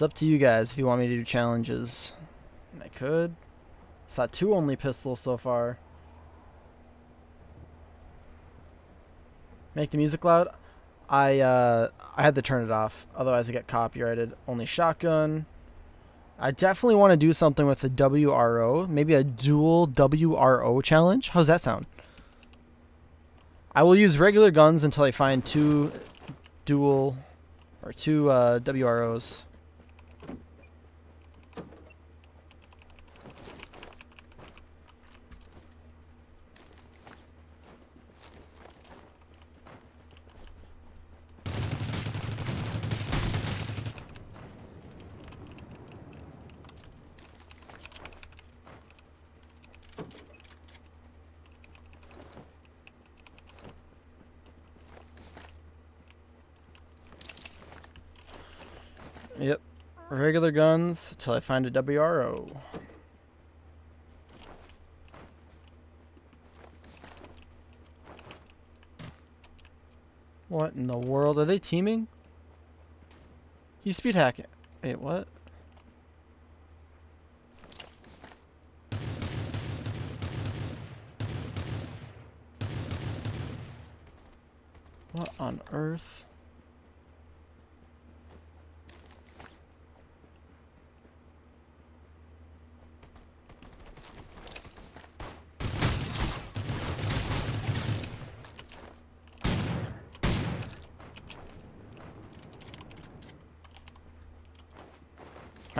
It's up to you guys if you want me to do challenges. I could. Saw two only pistols so far. Make the music loud. I uh, I had to turn it off, otherwise I get copyrighted. Only shotgun. I definitely want to do something with the WRO, maybe a dual WRO challenge. How's that sound? I will use regular guns until I find two dual or two uh, WROs. Regular guns till I find a WRO. What in the world? Are they teaming? He's speed hacking. Wait, what? What on earth?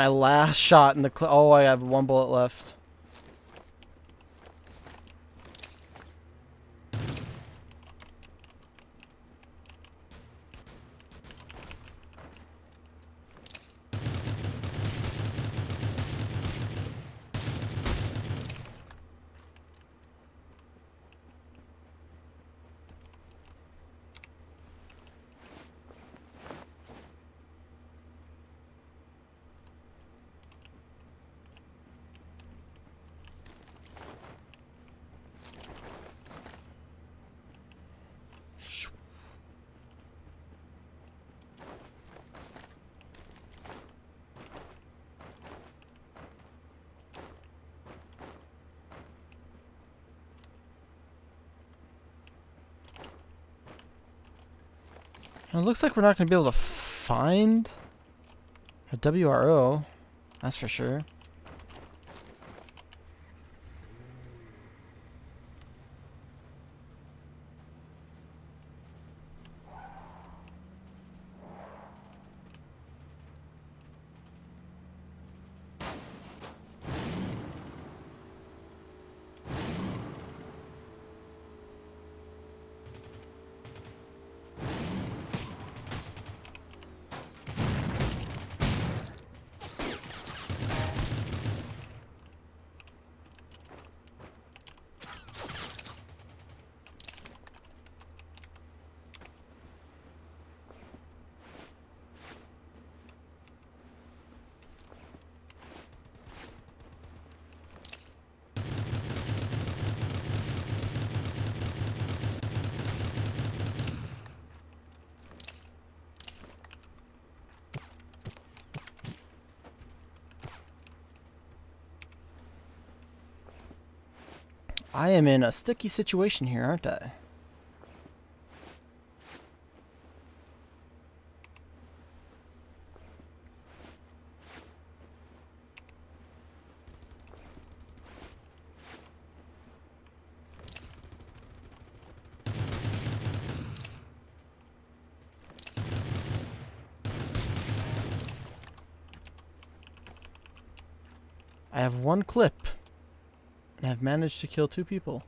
My last shot in the oh, I have one bullet left. It looks like we're not going to be able to find a WRO. That's for sure. I am in a sticky situation here, aren't I? I have one clip. I've managed to kill two people.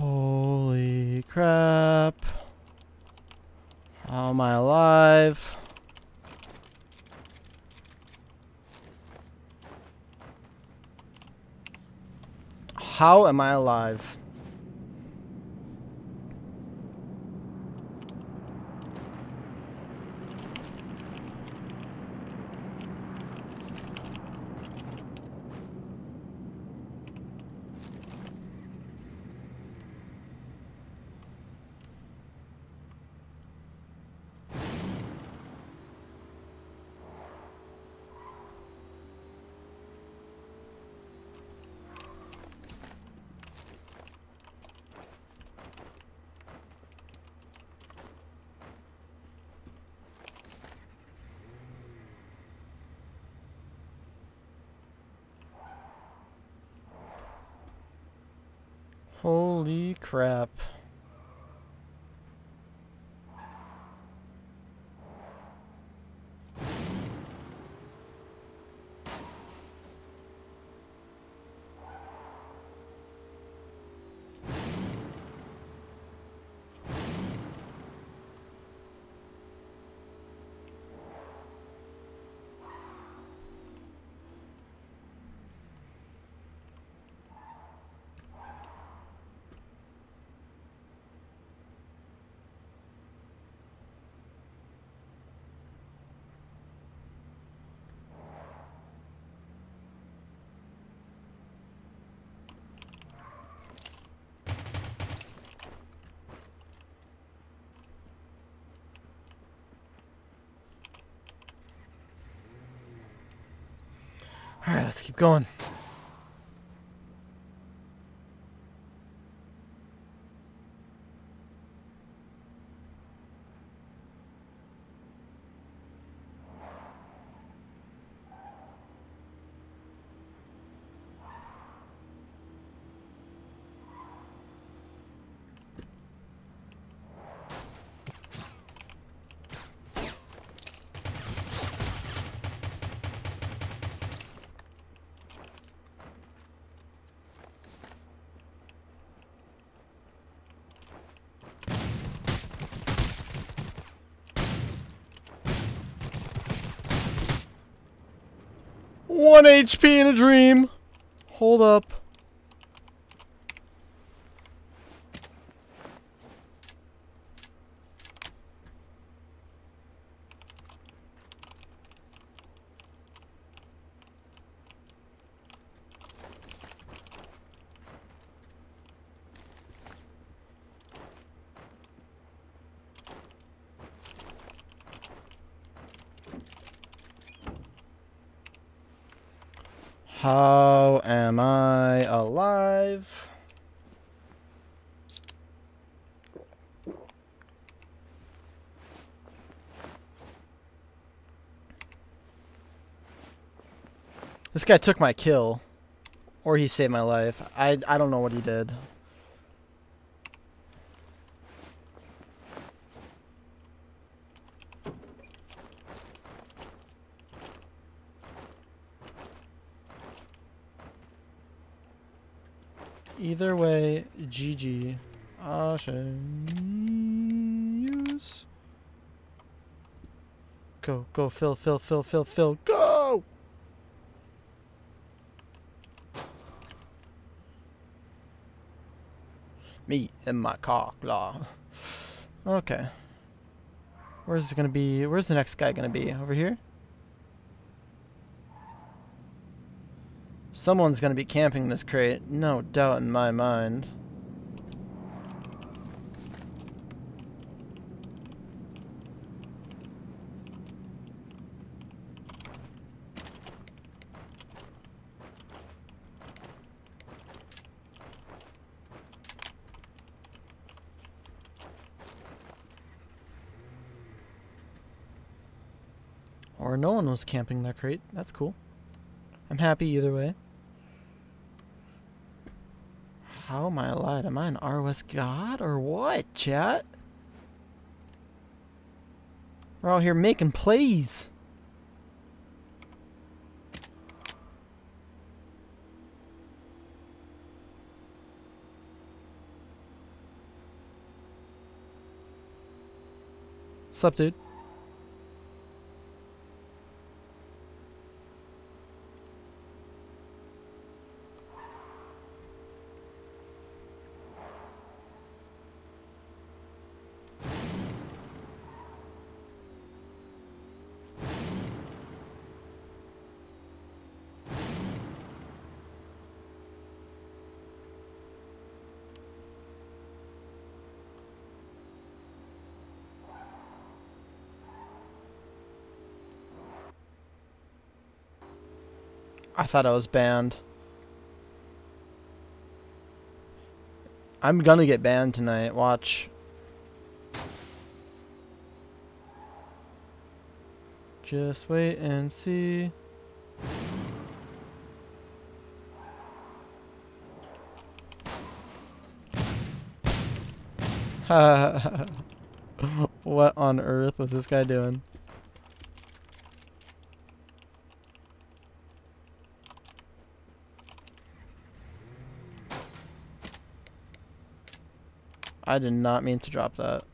Holy crap. How am I alive? How am I alive? Holy crap. Alright, let's keep going. One HP in a dream. Hold up. How am I alive? This guy took my kill. Or he saved my life. I, I don't know what he did. Either way, GG. use. Go, go, fill, fill, fill, fill, fill, go! Me and my cock law. Okay. Where's it gonna be? Where's the next guy gonna be? Over here? Someone's gonna be camping this crate, no doubt in my mind. Or no one was camping that crate. That's cool. I'm happy either way. How am I alive? Am I an ROS god or what, chat? We're all here making plays. What's up, dude? I thought I was banned. I'm gonna get banned tonight. Watch. Just wait and see. what on earth was this guy doing? I did not mean to drop that.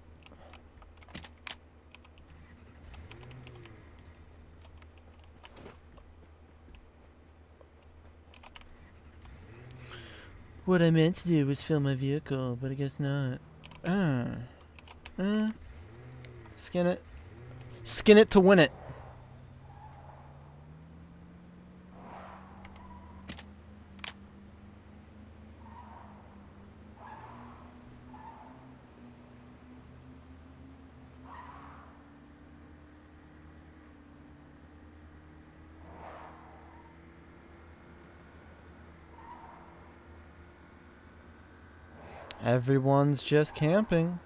What I meant to do was fill my vehicle, but I guess not. Ah. Uh. Skin it. Skin it to win it. Everyone's just camping.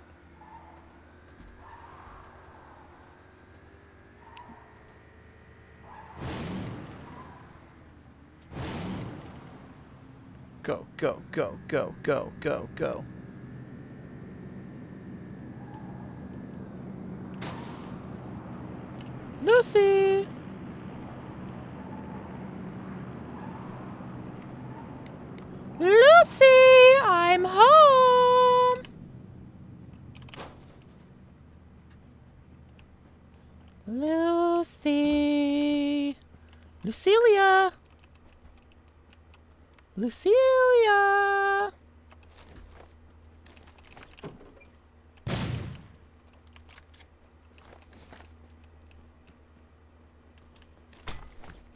Go, go, go, go, go, go, go. Lucy I'm home! Lucy! Lucilia! Lucilia!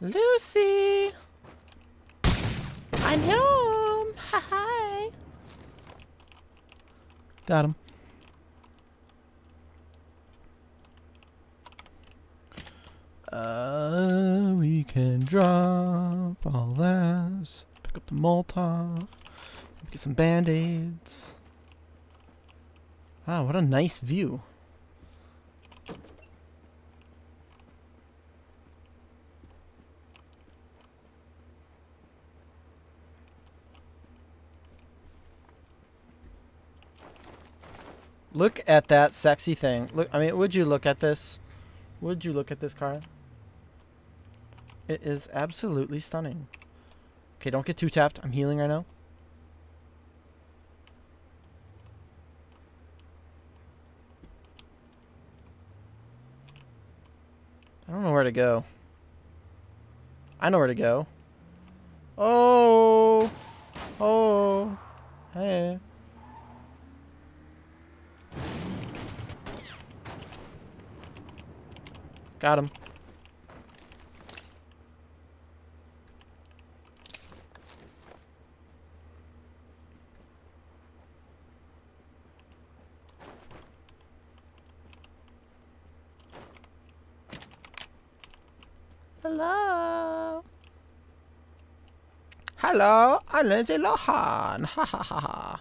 Lucy! I'm home! Hi! Got him. Uh, we can drop all that. Pick up the Molotov. Get some band-aids. Wow, what a nice view. Look at that sexy thing. Look, I mean, would you look at this? Would you look at this car? It is absolutely stunning. Okay, don't get too tapped. I'm healing right now. I don't know where to go. I know where to go. Oh! Oh! Hey. Got him. Hello. Hello, Lohan. Ha ha ha ha.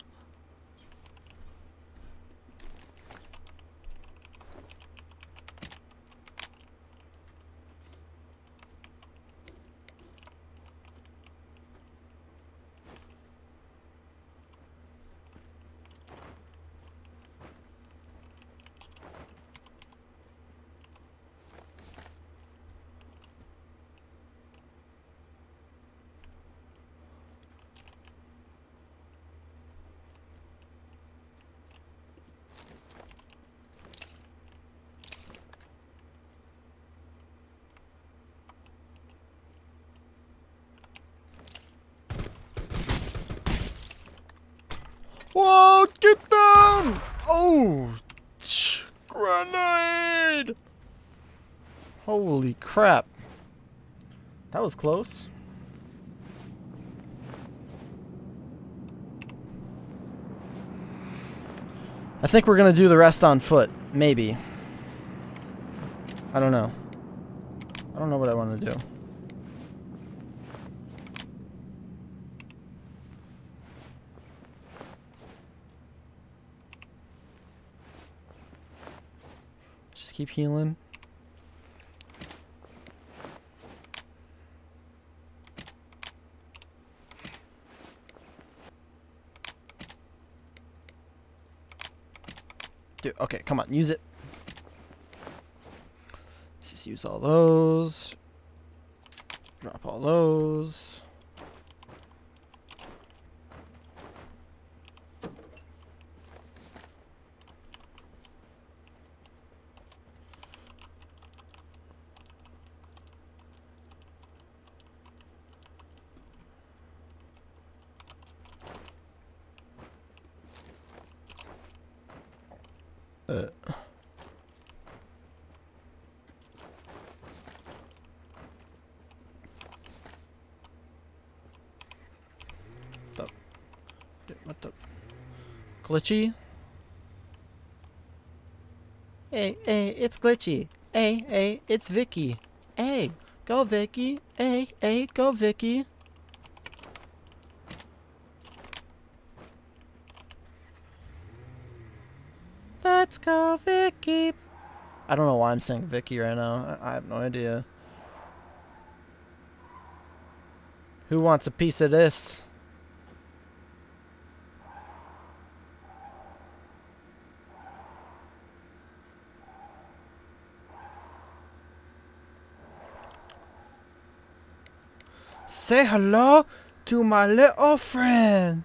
Whoa, get down! Oh, grenade! Holy crap. That was close. I think we're going to do the rest on foot. Maybe. I don't know. I don't know what I want to do. Keep healing. Dude, okay, come on, use it. Let's just use all those. Drop all those. Uh. What the? What the? Glitchy? Hey, hey, it's Glitchy. Hey, hey, it's Vicky. Hey, go Vicky. Hey, hey, go Vicky. Let's go, Vicky. I don't know why I'm saying Vicky right now. I, I have no idea. Who wants a piece of this? Say hello to my little friend.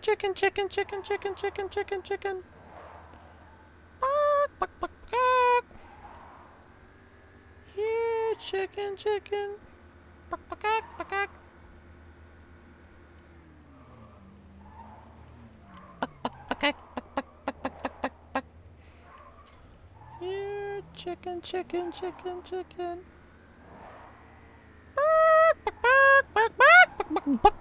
chicken, chicken, chicken, chicken, chicken, chicken, chicken, chicken. Bark, bark, bark, bark. Here, chicken, chicken. Bark, bark, bark, bark. Here, chicken, chicken, chicken, chicken. Bark, bark, bark, bark, bark, bark, bark.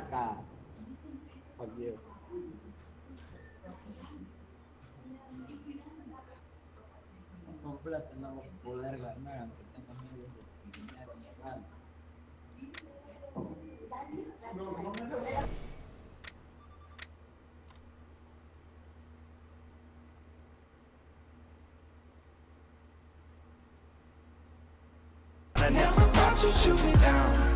neraka. I never thought you'd shoot me down.